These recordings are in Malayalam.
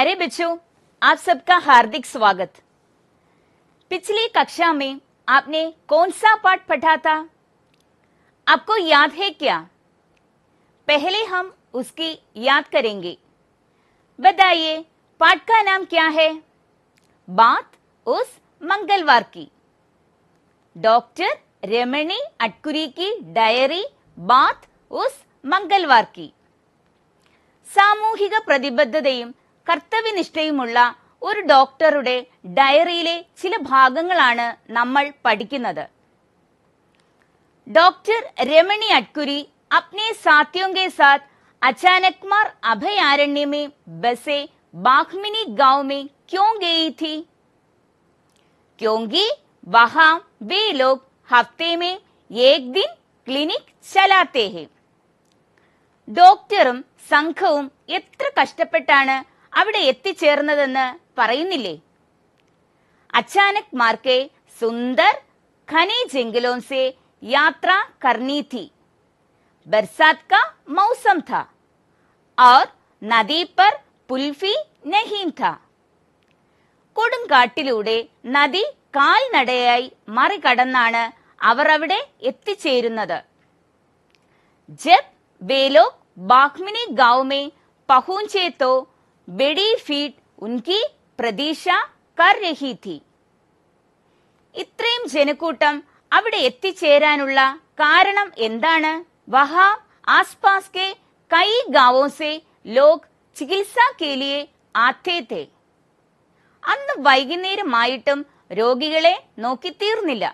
प्यारे बच्चों आप सबका हार्दिक स्वागत पिछली कक्षा में आपने कौन सा पाठ पढ़ा था आपको याद है क्या पहले हम उसकी याद करेंगे बताइए पाठ का नाम क्या है बात उस मंगलवार की डॉक्टर രമണി അട്കുരി की ഡയറി ബാത്ത് ഉസ് മംഗൾവാർ की സാമൂഹിക പ്രതിബദ്ധതയും കർത്തവ്യനിഷ്ഠയുമുള്ള ഒരു ഡോക്ടറുടെ ഡയറിയിലെ ചില ഭാഗങ്ങളാണ് നമ്മൾ പഠിക്കുന്നത് डॉक्टर रमणी अटकुरी अपने साथियों के साथ अचानकमार अभयारण्य में बसे बाखमिनी गांव में क्यों गई थी क्योंकि वहां वे लोग हफ्ते में एक दिन क्लिनिक चलाते हैं ഡോക്ടറും സംഘവും എത്ര കഷ്ടപ്പെട്ടാണ് അവിടെ എത്തിച്ചേർന്നതെന്ന് പറയുന്നില്ലേ? അച്ചാനക് മാർക്കെ സുന്ദർ ഖനി ജംഗിലോൻസെ യാത്ര കർണി തി ബർസാത് മൗസം ഥാ. ഔർ നദി പുൽഫി നഹീം ഥാ. കൊടുങ്കാട്ടിലൂടെ നദി കാൽനടയായി മറികടന്നാണ് അവർ അവിടെ എത്തിച്ചേരുന്നത്. ജബ് വേലോക് ബാഹ്മിനി ഗൗമേ പഹൂഞ്ചേത്തോ തോ बड़ी फीट उनकी प्रतीक्षा कर रही थी ഇത്രയും ജനക്കൂട്ടം അവിടെ എത്തിച്ചേരാനുള്ള കാരണം എന്താണ് വഹാ ആസ്പാസ് കെ കൈ ഗാവോ സെ ലോക് ചികിത്സ കെ ലിയെ ആത്തേ थे അന്ന് വൈകുന്നേരമായിട്ടും രോഗികളെ നോക്കിത്തീർന്നില്ല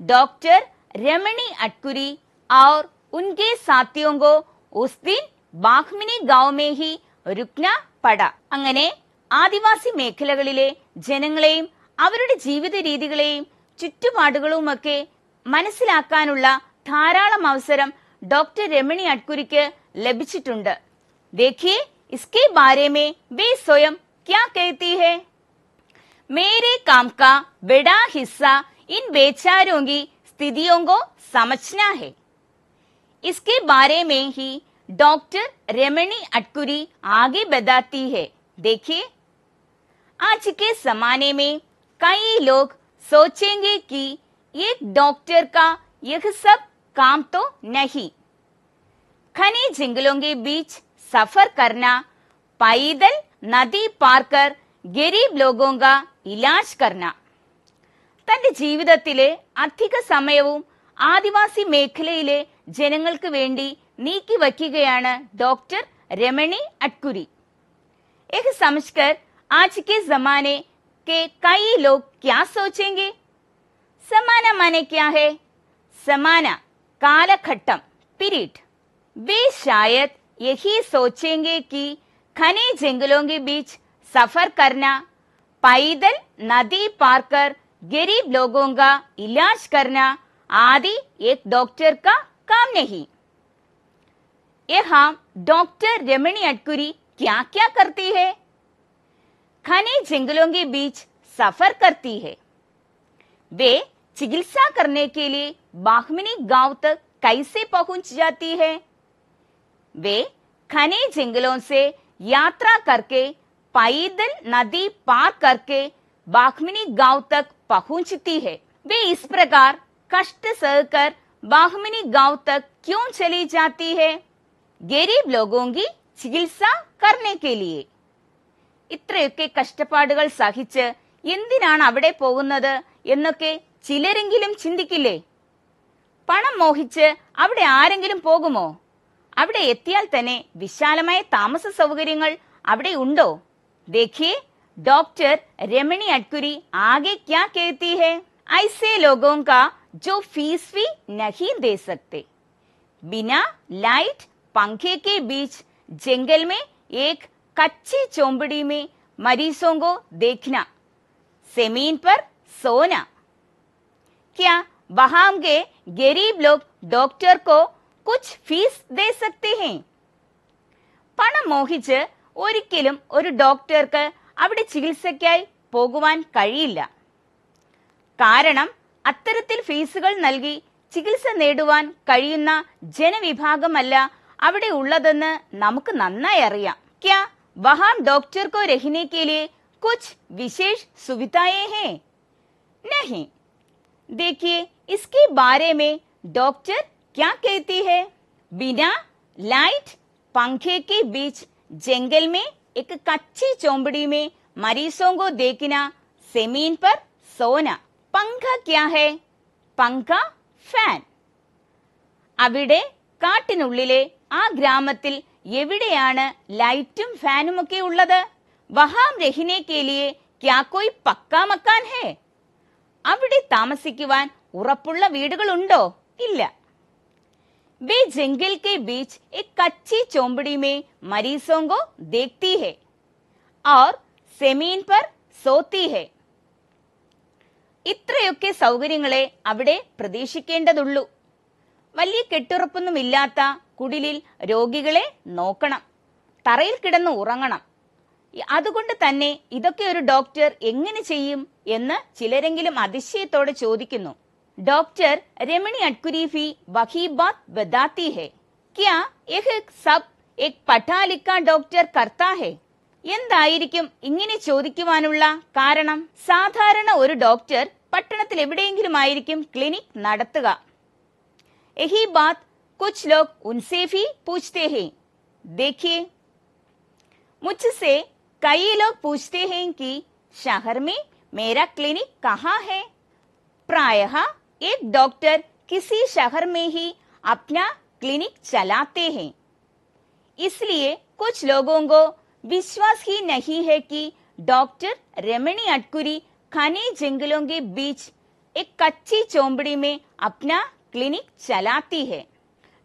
डॉक्टर रमणी अटकुरी और उनके साथियों को उस दिन ബാഹ്മിനി ഗാവ് മേ ഹി രുക്ന പട അങ്ങനെ ആദിവാസി മേഖലകളിലെ ജനങ്ങളെയും അവരുടെ ജീവിത രീതികളെയും ചുറ്റുപാടുകളുമൊക്കെ മനസ്സിലാക്കാനുള്ള ധാരാളം അവസരം ഡോക്ടർ രമണി അട്കുരിക്ക് ലഭിച്ചിട്ടുണ്ട് देखिए इसके बारे में वे स्वयं क्या कहती है मेरे काम का बड़ा हिस्सा इन बेचारों की स्थितियों को समझना है इसके बारे में ही डॉक्टर रमणी अटकुरी आगे बताती है देखिए आज के जमाने में कई लोग सोचेंगे कि एक डॉक्टर का यह सब काम तो नहीं घने जंगलों के बीच सफर करना पैदल नदी पार कर गरीब लोगों का इलाज करना തന്റെ ജീവിതത്തിലെ അധിക സമയവും ആദിവാസി മേഖലയിലെ ജനങ്ങൾക്ക് വേണ്ടി നീക്കിവയ്ക്കുകയാണ് ഡോക്ടർ രമണി അട്കുരി यह समझकर आज के जमाने के कई लोग क्या सोचेंगे समाना माने क्या है समाना कालखट्टम पीरियड वे शायद यही सोचेंगे कि घने जंगलों के बीच सफर करना पैदल नदी पार कर गरीब लोगों का इलाज करना आदि एक डॉक्टर का काम नहीं यहाँ डॉक्टर रमणी अटकुरी क्या क्या करती है? घने जंगलों के बीच सफ़र करती है। वे चिकित्सा करने के लिए बाहमिनी गाँव तक कैसे पहुँच जाती है? वे घने जंगलों से यात्रा करके पैदल नदी पार करके बाखमिनी गाँव तक पहुँचती है। वे इस प्रकार कष्ट सहकर बाहमिनी गाँव तक क्यों चली जाती है? गरीब लोगों की ചികിത്സ करने के लिए ഇത്രയൊക്കെ കഷ്ടപ്പാടുകൾ സഹിച്ച് എന്തിനാണ് അവിടെ പോകുന്നത് എന്നൊക്കെ ചിലരെങ്കിലും ചിന്തിക്കില്ലേ പണം മോഹിച്ച് അവിടെ ആരെങ്കിലും പോകുമോ അവിടെ എത്തിയാൽ തന്നെ വിശാലമായ താമസ സൗകര്യങ്ങൾ അവിടെ ഉണ്ടോ देखिए डॉक्टर रमणी अटकुरी आगे क्या कहती है ऐसे लोगों का जो फीस भी नहीं दे सकते बिना लाइट पंखे के बीच जंगल में एक कच्ची चौंपड़ी में मरीजों को देखना जमीन पर सोना क्या वहां के गरीब लोग डॉक्टर को कुछ फीस दे सकते हैं പണം മോഹിച്ച് ഒരിക്കലും ഒരു ഡോക്ടർക്ക് അവിടെ ചികിത്സയ്ക്കായി പോകുവാൻ കഴിയില്ല കാരണം അത്തരത്തിൽ ഫീസുകൾ നൽകി ചികിത്സ നേടുവാൻ കഴിയുന്ന ജനവിഭാഗമല്ല അവിടെ ഉള്ളതെന്ന് നമുക്ക് നന്നായി അറിയാം ക്യാ वहां डॉक्टर को रहने के लिए कुछ विशेष सुविधाएं हैं नहीं देखिए इसके बारे में डॉक्टर क्या कहती है बिना लाइट पंखे के बीच जंगल में एक कच्ची चौपड़ी में मरीजों को देखना जमीन पर सोना पंखा क्या है पंखा ഫാൻ അവിടെ കാട്ടിനുള്ളിലെ ആ ഗ്രാമത്തിൽ എവിടെയാണ് ലൈറ്റും ഫാനും ഒക്കെ ഉള്ളത് വഹാം രഹിനെ കേലിയെ ക്യാ കോയി പക്കാ മക്കാൻ ഹേ അവിടെ താമസിക്കുവാൻ ഉറപ്പുള്ള വീടുകളുണ്ടോ ഇല്ല वे जंगल के बीच एक कच्ची चौपड़ी में मरीजों को देखती है और സെമീൻ पर സോത്തി ഹെ ഇത്രയൊക്കെ സൗകര്യങ്ങളെ അവിടെ പ്രതീക്ഷിക്കേണ്ടതുള്ളൂ വലിയ കെട്ടുറപ്പൊന്നുമില്ലാത്ത കുടിലിൽ രോഗികളെ നോക്കണം. തറയിൽ കിടന്ന് ഉറങ്ങണം. അതുകൊണ്ട് തന്നെ ഇതൊക്കെ ഒരു ഡോക്ടർ എങ്ങനെ ചെയ്യും എന്ന് ചിലരെങ്കിലും അതിശയത്തോടെ ചോദിക്കുന്നു. ഡോക്ടർ രമണി അഡ്കുരീഫി വഹീബാത് ബദാത്തി ഹെ. ക്യാ യഹ് സബ് എക് പഠാലിക്ക ഡോക്ടർ കർത്താ ഹെ? എന്തായിരിക്കും ഇങ്ങനെ ചോദിക്കുവാനുള്ള കാരണം? സാധാരണ ഒരു ഡോക്ടർ പട്ടണത്തിൽ എവിടെയെങ്കിലും ആയിരിക്കും ക്ലിനിക് നടത്തുക. എഹി ബാത് कुछ लोग उनसे भी पूछते हैं। देखिए, मुझसे कई लोग पूछते हैं कि शहर में मेरा क्लिनिक कहाँ है? प्रायः एक डॉक्टर किसी शहर में ही अपना क्लिनिक चलाते हैं। इसलिए कुछ लोगों को विश्वास ही नहीं है कि डॉक्टर रेमणी अटकुरी घने जंगलों के बीच एक कच्ची चौपड़ी में अपना क्लिनिक चलाती है।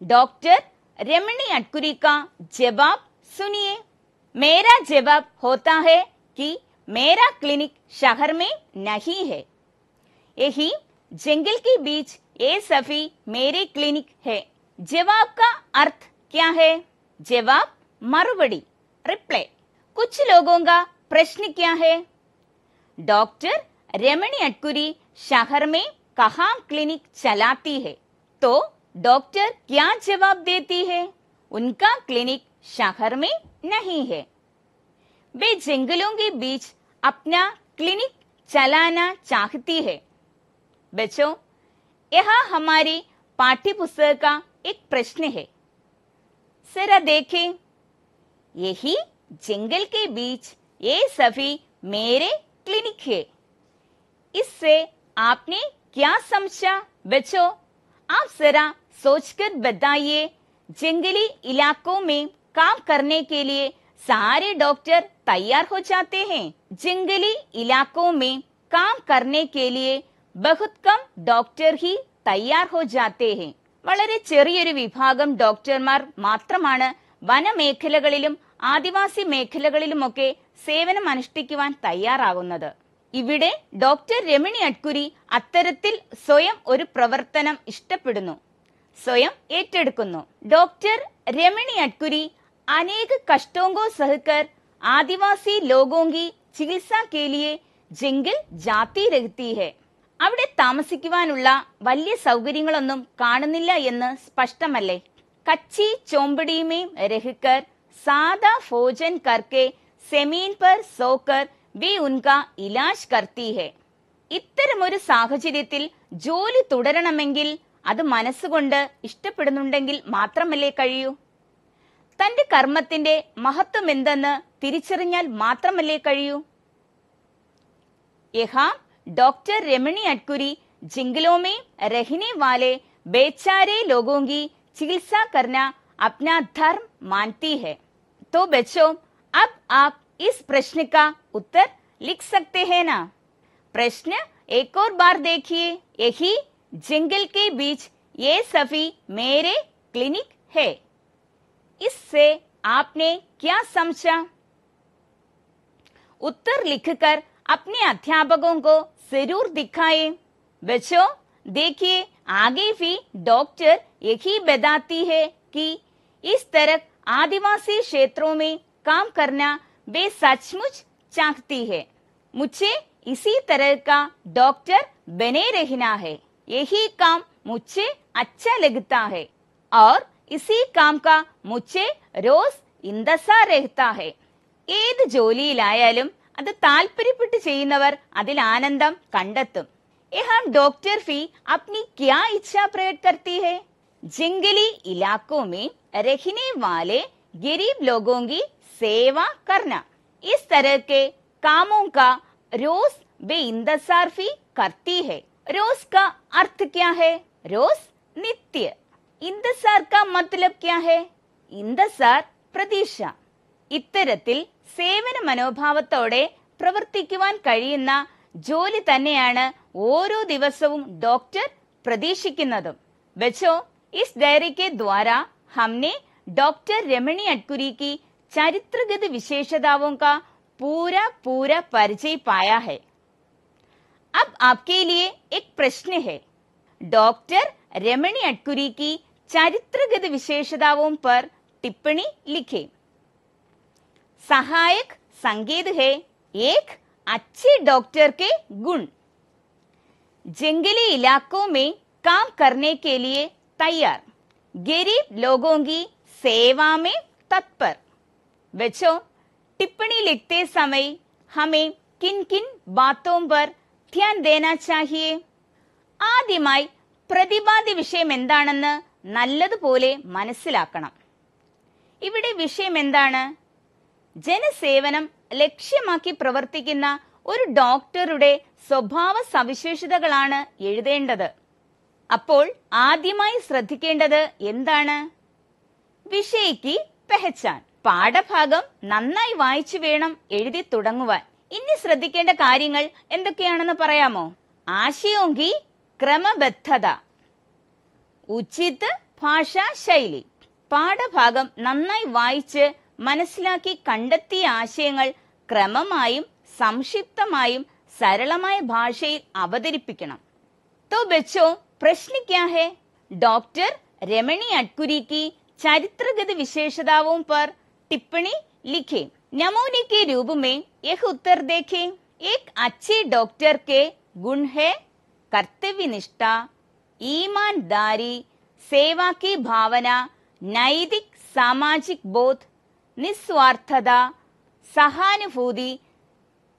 डॉक्टर रेमणी अटकुरी का जवाब सुनिए। मेरा जवाब होता है कि मेरा क्लिनिक शहर में नहीं है। यही जंगल के बीच ये सफी मेरे क्लिनिक है। जवाब का अर्थ क्या है? जवाब मरुबड़ी। रिप्लाई कुछ लोगों का प्रश्न क्या है? डॉक्टर रेमणी अटकुरी शहर में कहा क्लिनिक चलाती है? तो डॉक्टर क्या जवाब देती है? उनका क्लिनिक शहर में नहीं है। वे जंगलों के बीच अपना क्लिनिक चलाना चाहती है। बच्चों, यह हमारी पाठ्य पुस्तक का एक प्रश्न है। जरा देखें, यही जंगल के बीच ये सभी मेरे क्लिनिक है। इससे आपने क्या समझा? बच्चों, आप जरा सोचकर बताइए जंगली इलाकों में काम करने के लिए सारे डॉक्टर तैयार हो जाते हैं जंगली इलाकों में काम करने के लिए बहुत कम ഡോക്ടർ ഹി തയ്യാർ ഹോ ജാത്തേ ഹെ വളരെ ചെറിയൊരു വിഭാഗം ഡോക്ടർമാർ മാത്രമാണ് വനമേഖലകളിലും ആദിവാസി മേഖലകളിലുമൊക്കെ സേവനം അനുഷ്ഠിക്കുവാൻ തയ്യാറാകുന്നത് ഇവിടെ ഡോക്ടർ രമണി അട്കുരി അത്തരത്തിൽ സ്വയം ഒരു പ്രവർത്തനം ഇഷ്ടപ്പെടുന്നു സ്വയം ഏറ്റെടുക്കുന്നു ഡോക്ടർ രമണി അട്കുരി अनेक कष्टों को सहकर आदिवासी लोगों की चिकित्सा के लिए जंगल जाती रहती है അവിടെ താമസിക്കുവാനുള്ള വലിയ സൗകര്യങ്ങളൊന്നും കാണുന്നില്ല എന്ന് സ്പഷ്ടമല്ലേ കച്ചി ചോമ്പടിയുമേം രഹിക്കർ സാദാ ഭോജൻ കർക്കെ സെമീൻ പർ സോക്കർ വി ഉൻക ഇലാജ് കർത്തി ഹെ ഇത്തരമൊരു സാഹചര്യത്തിൽ ജോലി തുടരണമെങ്കിൽ അത് മനസ്സുകൊണ്ട് ഇഷ്ടപ്പെടുന്നുണ്ടെങ്കിൽ മാത്രമല്ലേ കഴിയൂ തന്റെ കർമ്മത്തിന്റെ മഹത്വം എന്തെന്ന് തിരിച്ചറിഞ്ഞാൽ മാത്രമല്ലേ കഴിയൂ യഹാം डॉक्टर रेमणी अटकुरी जिंगलों में रहने वाले बेचारे लोगों की चिकित्सा करना अपना धर्म मानती है तो बच्चों अब आप इस प्रश्न का उत्तर लिख सकते हैं ना प्रश्न एक और बार देखिए यही जंगल के बीच ये सभी मेरे क्लिनिक है। इससे आपने क्या समझा? उत्तर लिखकर अपने अध्यापकों को ज़रूर दिखाए। बच्चों, देखिए, आगे भी डॉक्टर यही बताती है कि इस तरह आदिवासी क्षेत्रों में काम करना वे सचमुच चाहती है। मुझे इसी तरह का डॉक्टर बने रहना है। यही काम मुझे अच्छा लगता है और इसी काम का मुझे रोज इंतजार रहता है ഏത് ജോലിയിലായാലും അത് താല്പര്യപ്പെട്ട് ചെയ്യുന്നവർ അതിൽ ആനന്ദം കണ്ടെത്തും यहां डॉक्टर फी अपनी क्या इच्छा प्रकट करती है जंगली इलाकों में रहने वाले गरीब लोगों की सेवा करना इस तरह के कामों का रोज वे इंतजार फी करती है रोज का अर्थ क्या है रोज नित्य इंतजार का मतलब क्या है इंतजार പ്രതീക്ഷ ഇത്തരത്തിൽ സേവന മനോഭാവത്തോടെ പ്രവർത്തിക്കുവാൻ കഴിയുന്ന ജോലി തന്നെയാണ് ഓരോ ദിവസവും ഡോക്ടർ പ്രതീക്ഷിക്കുന്നതും ബച്ചോ इस डायरी के द्वारा हमने डॉक्टर रमणी अटकुरी की चरित्रगत विशेषताओं का पूरा पूरा परिचय पाया है अब आपके लिए एक प्रश्न है। डॉक्टर रमणी अटकुरी की चरित्रगत विशेषताओं पर टिप्पणी लिखें। सहायक संकेत है, एक अच्छे डॉक्टर के गुण। जंगली इलाकों में काम करने के लिए तैयार। गरीब लोगों की सेवा में तत्पर। बच्चों, टिप्पणी लिखते समय हमें किन किन बातों पर ധ്യാൻ ദേനാ ചാഹിയെ ആദ്യമായി പ്രതിപാദ്യ വിഷയം എന്താണെന്ന് നല്ലതുപോലെ മനസ്സിലാക്കണം. ഇവിടെ വിഷയം എന്താണ്? ജനസേവനം ലക്ഷ്യമാക്കി പ്രവർത്തിക്കുന്ന ഒരു ഡോക്ടറുടെ സ്വഭാവ സവിശേഷതകളാണ് എഴുതേണ്ടത്. അപ്പോൾ ആദ്യമായി ശ്രദ്ധിക്കേണ്ടത് എന്താണ്? വിഷയ്ക്ക് പെഹച്ചാൻ പാഠഭാഗം നന്നായി വായിച്ചു വേണം എഴുതി തുടങ്ങുവാൻ. ഇനി ശ്രദ്ധിക്കേണ്ട കാര്യങ്ങൾ എന്തൊക്കെയാണെന്ന് പറയാമോ ആശയോങ്കി ക്രമബദ്ധത ഉചിത് ഭാഷാ ശൈലി പാഠഭാഗം നന്നായി വായിച്ച് മനസ്സിലാക്കി കണ്ടെത്തിയ ആശയങ്ങൾ ക്രമമായും സംക്ഷിപ്തമായും സരളമായ ഭാഷയിൽ അവതരിപ്പിക്കണം तो बच्चों प्रश्न क्या है डॉक्टर रमणी अटकुरी की चरित्रगत विशेषताओं पर टिप्पणी लिखें नमूने के रूप में यह उत्तर देखें। एक अच्छे डॉक्टर के गुण है कर्तव्य निष्ठा ईमानदारी, सेवा की भावना, नैतिक सामाजिक बोध, निस्वार्थता, सहानुभूति,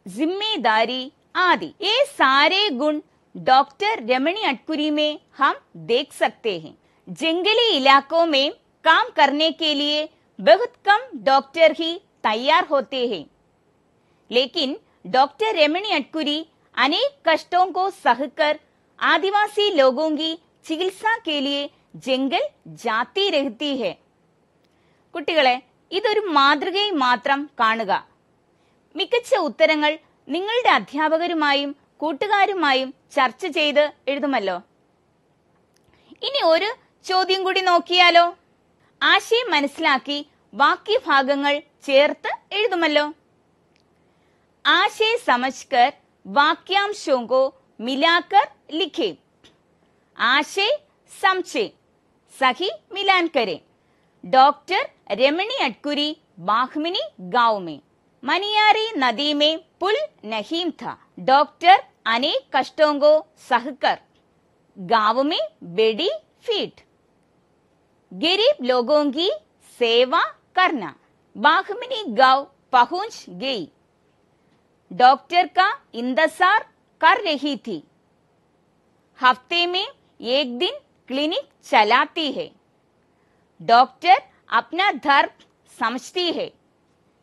ज़िम्मेदारी आदि। ये सारे गुण डॉक्टर रमणी अटकुरी में हम देख सकते हैं। जंगली इलाकों में काम करने के लिए बहुत कम डॉक्टर ही तैयार होते हैं लेकिन डॉक्टर रमणी अटकुरी अनेक कष्टों को सहकर आदिवासी लोगों की चिकित्सा के लिए जंगल जाती रहती है കുട്ടികളെ ഇതൊരു മാതൃകയിൽ മാത്രം കാണുക മികച്ച ഉത്തരങ്ങൾ നിങ്ങളുടെ അധ്യാപകരുമായും കൂട്ടുകാരുമായും ചർച്ച ചെയ്ത് എഴുതുമല്ലോ ഇനി ഒരു ചോദ്യം കൂടി നോക്കിയാലോ ആശയം മനസ്സിലാക്കി ബാക്കി ഭാഗങ്ങൾ ചേർത്ത് എഴുതുമല്ലോ आशय समझकर वाक्यांशों को मिलाकर लिखे आशय समझे सही मिलान करें डॉक्टर रमणी अटकुरी बाखमिनी गांव में मनियारी नदी में पुल नहीं था डॉक्टर अनेक कष्टों को सहकर गांव में बेड़ी फीट गरीब लोगों की सेवा करना बाखमिनी गांव पहुंच गई डॉक्टर का इंतजार कर रही थी हफ्ते में एक दिन क्लिनिक चलाती है डॉक्टर अपना धर्म समझती है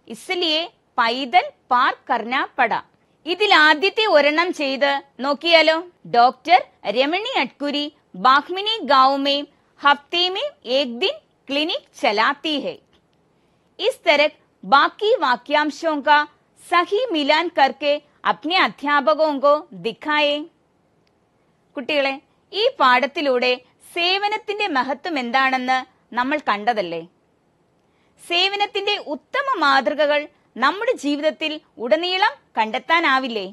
इसलिए പൈതൽ പാർ करना पड़ा ഇതിൽ ആദ്യത്തെ ഒരെണ്ണം ചെയ്ത് നോക്കിയാലോ ഡോക്ടർ രമണി അട്കുരി ബാഹ്മിനി गांव में हफ्ते में एक दिन क्लिनिक चलाती है इस तरह बाकी वाक्यांशों का सही मिलान करके अपने अध्यापकों को दिखाए കുട്ടികളെ ഈ പാഠത്തിലൂടെ സേവനത്തിന്റെ മഹത്വം എന്താണെന്ന് നമ്മൾ കണ്ടതല്ലേ സേവനത്തിന്റെ ഉത്തമ മാതൃകകൾ നമ്മുടെ ജീവിതത്തിൽ ഉടനീളം കണ്ടെത്താനാവില്ലേ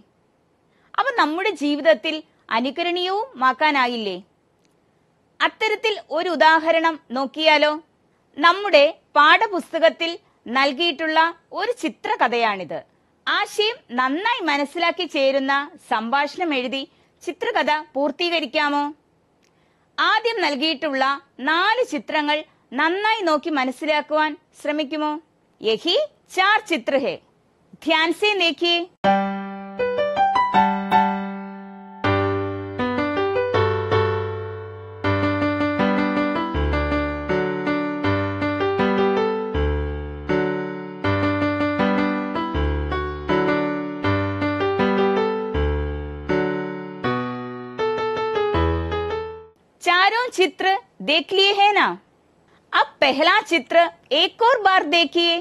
അവ നമ്മുടെ ജീവിതത്തിൽ അനുകരണീയവുമാക്കാനായില്ലേ അത്തരത്തിൽ ഒരു ഉദാഹരണം നോക്കിയാലോ നമ്മുടെ പാഠപുസ്തകത്തിൽ നൽകിയിട്ടുള്ള ഒരു ചിത്രകഥയാണിത്. ആശയം നന്നായി മനസ്സിലാക്കി ചേരുന്ന സംഭാഷണം എഴുതി ചിത്രകഥ പൂർത്തീകരിക്കാമോ? ആദ്യം നൽകിയിട്ടുള്ള നാല് ചിത്രങ്ങൾ നന്നായി നോക്കി മനസ്സിലാക്കുവാൻ ശ്രമിക്കുമോ? യഹി ചാർ ചിത്രഹേ. ധ്യാൻസേ നീക്കിയേ देख लिए है ना? अब पहला चित्र एक और बार देखिए।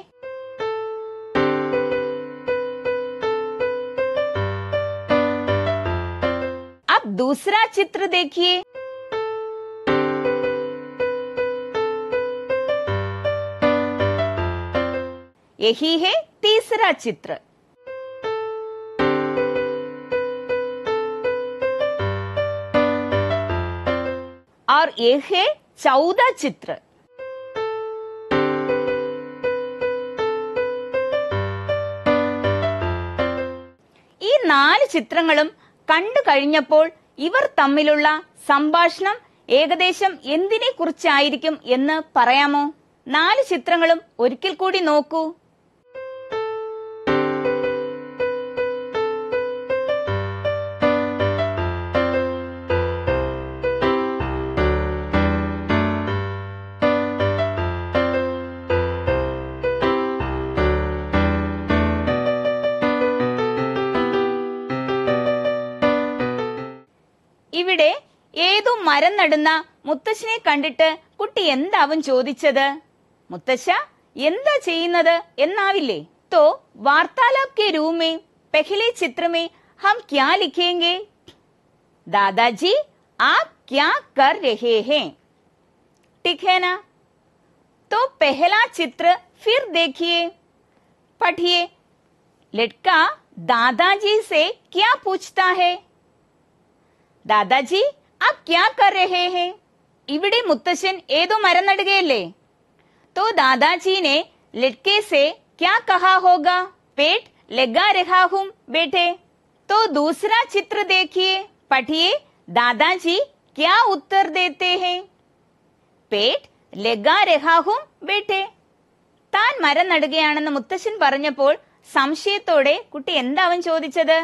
अब दूसरा चित्र देखिए। यही है तीसरा चित्र। और ये है चौदह चित्र ഈ നാല് ചിത്രങ്ങളും കണ്ടു കഴിഞ്ഞപ്പോൾ ഇവർ തമ്മിലുള്ള സംഭാഷണം ഏകദേശം എന്തിനെ കുറിച്ചായിരിക്കും എന്ന് പറയാമോ നാല് ചിത്രങ്ങളും ഒരിക്കൽ കൂടി നോക്കൂ ഏതോ മരം നടുന്ന മുത്തശ്ശനെ കണ്ടിട്ട് കുട്ടി എന്താവും ചോദിച്ചത് മുത്തശ്ശ എന്താ ചെയ്യുന്നത് എന്നാവില്ലേ तो वार्तालाप के रूप में पहले चित्र में हम क्या लिखेंगे दादाजी आप क्या कर रहे हैं ठीक है ना तो पहला चित्र फिर देखिए पढ़िए लड़का दादाजी से क्या पूछता है ദാദാജി ആ ക്യാ കർ രഹേ ഹേ? ഇവിടെ മുത്തശ്ശൻ ഏതോ മരം നടുകയല്ലേ? തോ ദാദാജീനെ ലഡ്കെ സെ ക്യാ കഹാ ഹോഗ? പേട്ട് ലഗാ രഹാ ഹും ബേഠെ. തോ ദൂസരാ ചിത്ര ദേഖിയേ? പഠിയേ ദാദാജി ക്യാ ഉത്തർ ദേത്തേ ഹേ? പേട്ട് ലഗാ രഹാ ഹും ബേഠെ. താൻ മരം നടുകയാണെന്ന് മുത്തശ്ശൻ പറഞ്ഞപ്പോൾ സംശയത്തോടെ കുട്ടി എന്താവും ചോദിച്ചത്?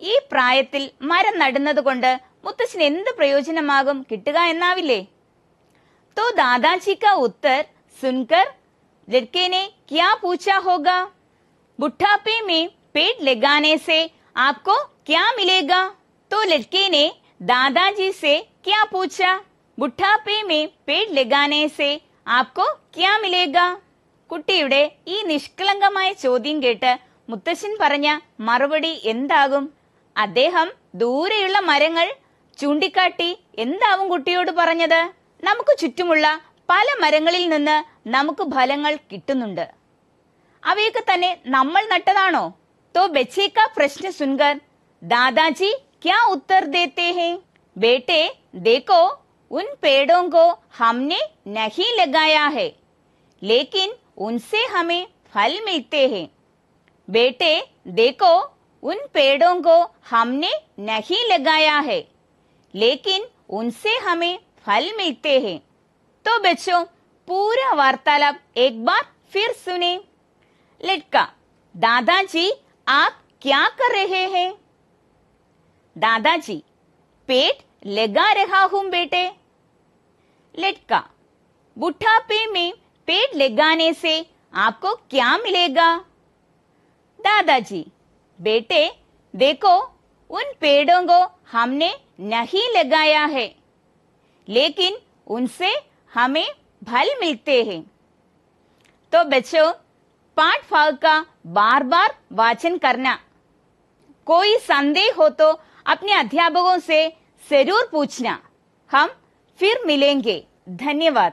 ഈ പ്രായത്തിൽ മരം നടുന്നത് കൊണ്ട് മുത്തശ്ശന് എന്ത് പ്രയോജനമാകും കിട്ടുക എന്നാവില്ലേ तो दादाजी का उत्तर सुनकर लड़के ने क्या पूछा होगा बुढ़ापे में पेड़ लगाने से आपको क्या मिलेगा तो लड़के ने दादाजी से क्या पूछा बुढ़ापे में पेड़ लगाने से आपको क्या मिलेगा കുട്ടിയുടെ ഈ നിഷ്കളങ്കമായ ചോദ്യം കേട്ട് മുത്തശ്ശൻ പറഞ്ഞ മറുപടി എന്താകും അദ്ദേഹം ദൂരെയുള്ള മരങ്ങൾ ചൂണ്ടിക്കാട്ടി എന്താവും കുട്ടിയോട് പറഞ്ഞത്? നമുക്ക് ചുറ്റുമുള്ള പല മരങ്ങളിൽ നിന്ന് നമുക്ക് ഫലങ്ങൾ കിട്ടുന്നുണ്ട്. അവയൊക്കെ തന്നെ നമ്മൾ നട്ടതാണോ? തോ ബച്ചേക്ക പ്രശ്ന സുൻകർ. ദാദാജി ക്യാ ഉത്തർ ദേത്തേ ദേക്കോ ഉൻ പേടോങ്കോ ഹംനെ നഹി ലഗായാ ഹേ? ലേക്കിൻ ഉൻസെ ഹമേ ഫൽ മിൽത്തേ ഹേ? ബേട്ടെ ദേക്കോ ഉൻ പേടോങ്കോ ഹംനെ നഹി ലഗായാ ഹേ? लेकिन उनसे हमें फल मिलते हैं। तो बच्चों, पूरा वार्तालाप एक बार फिर सुने। लड़का दादाजी, आप क्या कर रहे हैं? दादाजी, पेट लगा रहा हूँ बेटे। लड़का बुढ़ापे में पेट लगाने से आपको क्या मिलेगा? दादाजी, बेटे, देखो उन पेड़ों को हमने नहीं लगाया है, लेकिन उनसे हमें फल मिलते हैं। तो बच्चों, पाठ भाग का बार बार वाचन करना। कोई संदेह हो तो अपने अध्यापकों से ज़रूर पूछना। हम फिर मिलेंगे। धन्यवाद।